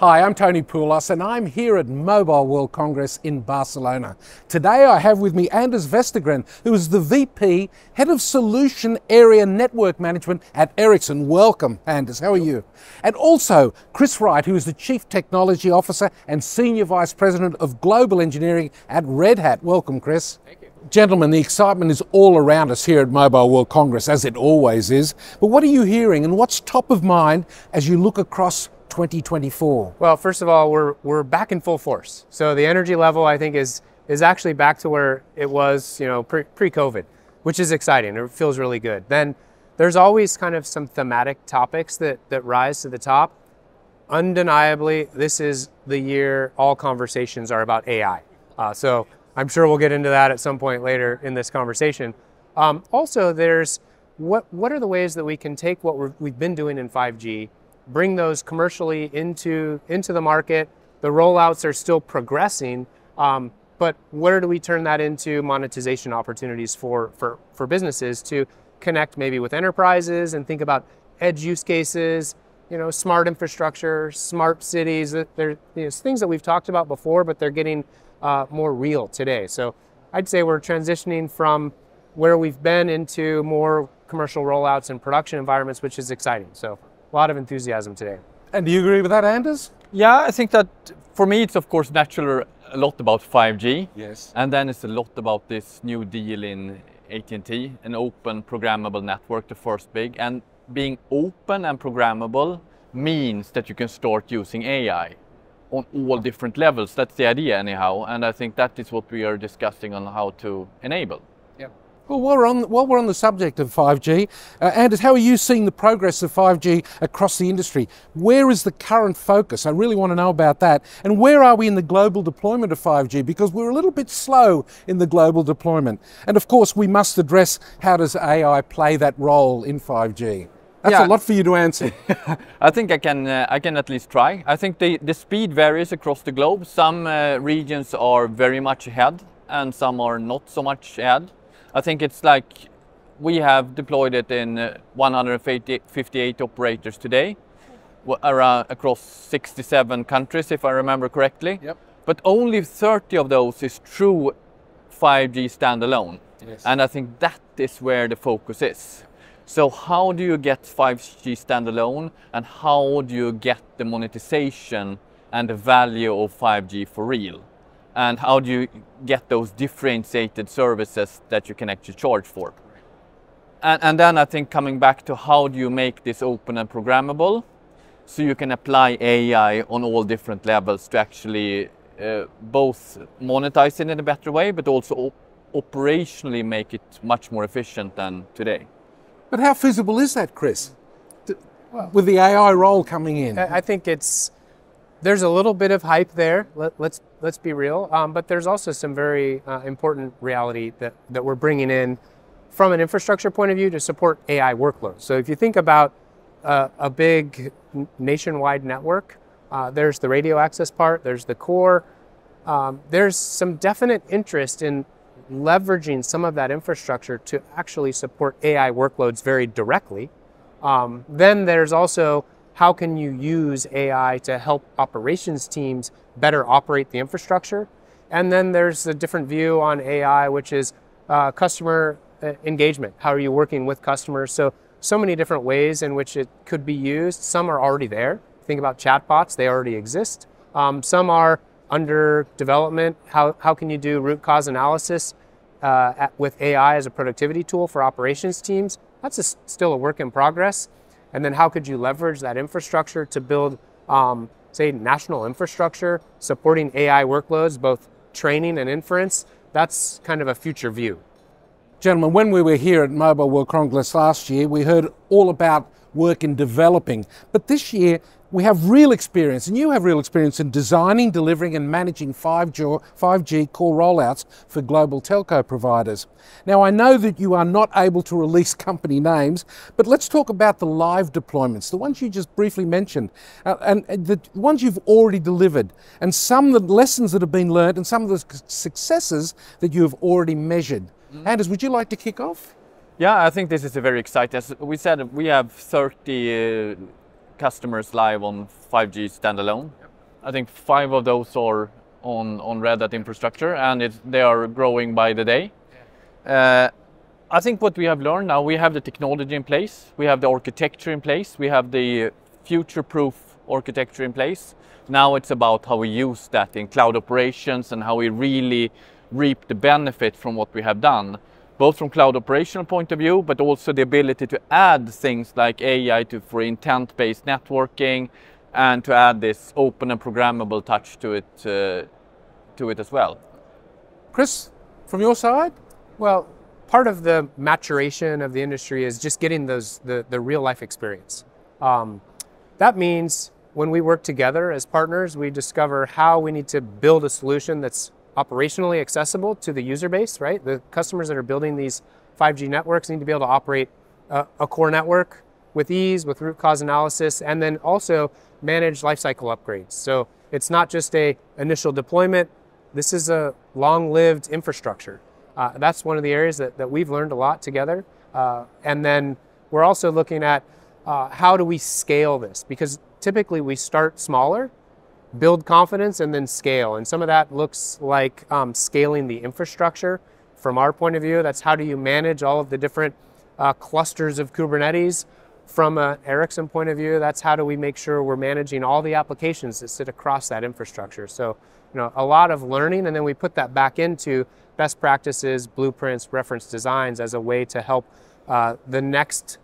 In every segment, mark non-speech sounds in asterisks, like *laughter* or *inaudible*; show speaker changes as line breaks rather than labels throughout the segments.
Hi, I'm Tony Poulos and I'm here at Mobile World Congress in Barcelona. Today I have with me Anders Vestergren, who is the VP, Head of Solution Area Network Management at Ericsson. Welcome, Anders. How are you? And also Chris Wright, who is the Chief Technology Officer and Senior Vice President of Global Engineering at Red Hat. Welcome, Chris.
Thank you.
Gentlemen, the excitement is all around us here at Mobile World Congress, as it always is. But what are you hearing and what's top of mind as you look across 2024?
Well, first of all, we're we're back in full force. So the energy level, I think, is is actually back to where it was, you know, pre pre-COVID, which is exciting. It feels really good. Then there's always kind of some thematic topics that that rise to the top. Undeniably, this is the year all conversations are about AI. Uh, so I'm sure we'll get into that at some point later in this conversation. Um, also, there's what what are the ways that we can take what we have been doing in 5G bring those commercially into, into the market. The rollouts are still progressing, um, but where do we turn that into monetization opportunities for, for, for businesses to connect maybe with enterprises and think about edge use cases, you know, smart infrastructure, smart cities. They're you know, things that we've talked about before, but they're getting uh, more real today. So I'd say we're transitioning from where we've been into more commercial rollouts and production environments, which is exciting. So a lot of enthusiasm today.
And do you agree with that, Anders?
Yeah, I think that for me it's of course natural a lot about 5G.
Yes.
And then it's a lot about this new deal in AT&T, an open programmable network, the first big. And being open and programmable means that you can start using AI on all different levels. That's the idea anyhow. And I think that is what we are discussing on how to enable.
Well, while we're on, while we're on the subject of 5G, uh, Anders, how are you seeing the progress of 5G across the industry? Where is the current focus? I really want to know about that. And where are we in the global deployment of 5G? Because we're a little bit slow in the global deployment. And of course, we must address how does AI play that role in 5G? That's yeah. a lot for you to answer. *laughs*
I think I can, uh, I can at least try. I think the, the speed varies across the globe. Some uh, regions are very much ahead and some are not so much ahead. I think it's like we have deployed it in uh, 158 operators today, around across 67 countries, if I remember correctly.
Yep.
But only 30 of those is true 5G standalone. Yes. And I think that is where the focus is. So how do you get 5G standalone and how do you get the monetization and the value of 5G for real? And how do you get those differentiated services that you can actually charge for. And, and, then I think coming back to how do you make this open and programmable so you can apply AI on all different levels to actually uh, both monetize it in a better way, but also op operationally make it much more efficient than today.
But how feasible is that, Chris? Well, with the AI role coming in?
I think it's there's a little bit of hype there. Let, us let's, let's be real, um, but there's also some very uh, important reality that that we're bringing in from an infrastructure point of view to support AI workloads. So if you think about uh, a big nationwide network, uh, there's the radio access part, there's the core. Um, there's some definite interest in leveraging some of that infrastructure to actually support AI workloads very directly. Um, then there's also how can you use AI to help operations teams better operate the infrastructure? And then there's a different view on AI, which is uh, customer uh, engagement. How are you working with customers? So, so many different ways in which it could be used. Some are already there. Think about chatbots, they already exist. Um, some are under development. How, how can you do root cause analysis uh, at, with AI as a productivity tool for operations teams? That's a, still a work in progress. And then how could you leverage that infrastructure to build, um, say, national infrastructure supporting AI workloads, both training and inference? That's kind of a future view.
Gentlemen, when we were here at Mobile World Congress last year, we heard all about work in developing. But this year, we have real experience, and you have real experience in designing, delivering, and managing 5G, 5G core rollouts for global telco providers. Now, I know that you are not able to release company names, but let's talk about the live deployments, the ones you just briefly mentioned, uh, and, the ones you've already delivered, and some of the lessons that have been learned, and some of the successes that you have already measured. Mm. Anders, would you like to kick off?
Yeah, I think this is a very exciting. As we said, we have 30 uh, customers live on 5G standalone. Yep. I think five of those are on, on Red Hat infrastructure, and they are growing by the day. Uh, I think what we have learned now, we have the technology in place, we have the architecture in place, we have the future-proof architecture in place. Now it's about how we use that in cloud operations and how we really reap the benefit from what we have done, both from cloud operational point of view, but also the ability to add things like AI to, for intent-based networking, and to add this open and programmable touch to it, uh, to it as well.
Chris, from your side?
Well, part of the maturation of the industry is just getting those the, the real life experience. Um, that means when we work together as partners, we discover how we need to build a solution that's operationally accessible to the user base, right? The customers that are building these 5G networks need to be able to operate a, a core network with ease, with root cause analysis, and then also manage lifecycle upgrades. So it's not just a initial deployment. This is a long-lived infrastructure. Uh, that's one of the areas that, that we've learned a lot together. Uh, and then we're also looking at uh, how do we scale this? Because typically we start smaller, build confidence, and then scale. And some of that looks like um, scaling the infrastructure. From our point of view, that's how do you manage all of the different uh, clusters of Kubernetes from an Ericsson point of view, that's how do we make sure we're managing all the applications that sit across that infrastructure. So, you know, a lot of learning, and then we put that back into best practices, blueprints, reference designs as a way to help uh, the next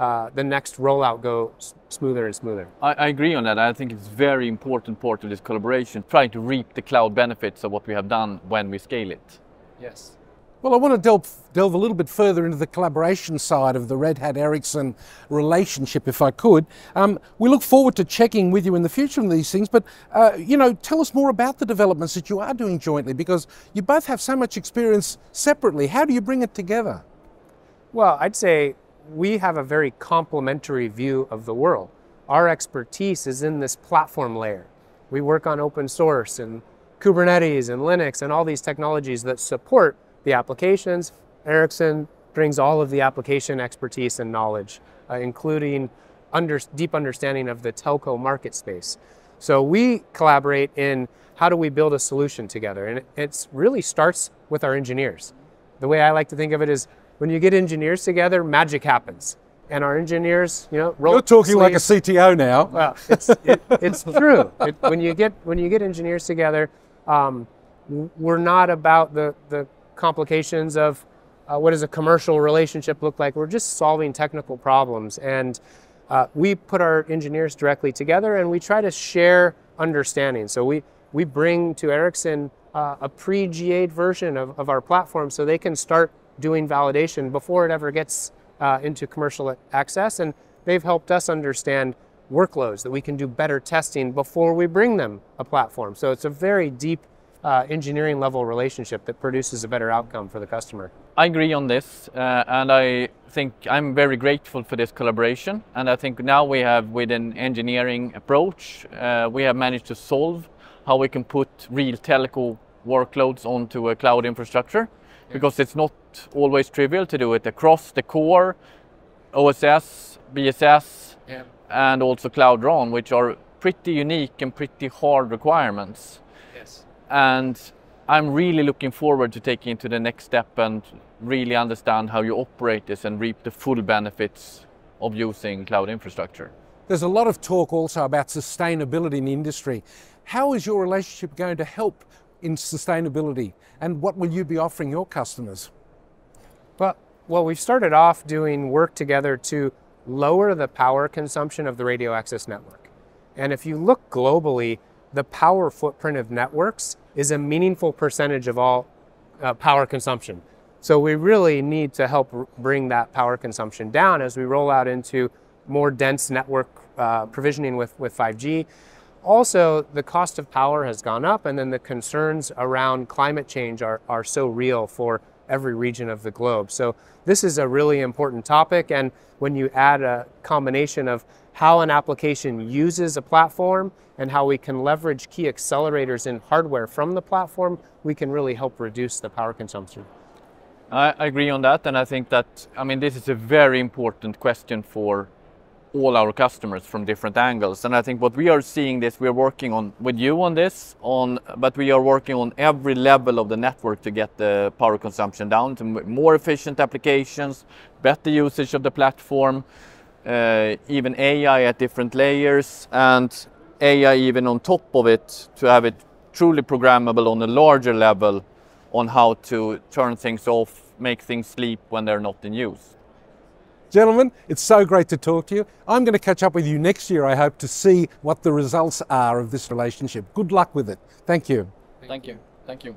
uh, the next rollout go smoother and smoother.
I, I, agree on that. I think it's very important part of this collaboration, trying to reap the cloud benefits of what we have done when we scale it.
Yes.
Well, I want to delve, delve a little bit further into the collaboration side of the Red Hat Ericsson relationship, if I could. Um, we look forward to checking with you in the future on these things, but uh, you know, tell us more about the developments that you are doing jointly because you both have so much experience separately. How do you bring it together?
Well, I'd say we have a very complementary view of the world. Our expertise is in this platform layer. We work on open source and Kubernetes and Linux and all these technologies that support the applications. Ericsson brings all of the application expertise and knowledge, uh, including under, deep understanding of the telco market space. So we collaborate in how do we build a solution together? And it really starts with our engineers. The way I like to think of it is when you get engineers together, magic happens. And our engineers, you know, roll
You're talking like a CTO now.
Well, it's, it, it's true. It, when you get when you get engineers together, um, we're not about the the complications of uh, what does a commercial relationship look like. We're just solving technical problems. And uh, we put our engineers directly together and we try to share understanding. So we, we bring to Ericsson uh, a pre-GA'd version of, of our platform so they can start doing validation before it ever gets uh, into commercial access. And they've helped us understand workloads that we can do better testing before we bring them a platform. So it's a very deep uh, engineering level relationship that produces a better outcome for the customer.
I agree on this, uh, and I think I'm very grateful for this collaboration. And I think now we have, with an engineering approach, uh, we have managed to solve how we can put real telco workloads onto a cloud infrastructure, yeah. because it's not always trivial to do it across the core, OSS, BSS, yeah. and also Cloud RAN, which are pretty unique and pretty hard requirements. Yes. And I'm really looking forward to taking it to the next step and really understand how you operate this and reap the full benefits of using cloud infrastructure.
There's a lot of talk also about sustainability in the industry. How is your relationship going to help in sustainability and what will you be offering your customers?
Well, well, we've started off doing work together to lower the power consumption of the radio access network. And if you look globally, the power footprint of networks is a meaningful percentage of all uh, power consumption. So we really need to help bring that power consumption down as we roll out into more dense network uh, provisioning with, with 5G. Also, the cost of power has gone up, and then the concerns around climate change are, are so real for every region of the globe. So this is a really important topic, and when you add a combination of how an application uses a platform and how we can leverage key accelerators in hardware from the platform, we can really help reduce the power consumption.
I agree on that, and I think that I mean this is a very important question for all our customers from different angles. And I think what we are seeing this, we're working on with you on this, on but we are working on every level of the network to get the power consumption down to more efficient applications, better usage of the platform, uh, even AI at different layers, and AI even on top of it to have it truly programmable on a larger level on how to turn things off, make things sleep when they're not in use.
Gentlemen, it's so great to talk to you. I'm going to catch up with you next year, I hope, to see what the results are of this relationship. Good luck with it. Thank you.
Thank you. Thank you.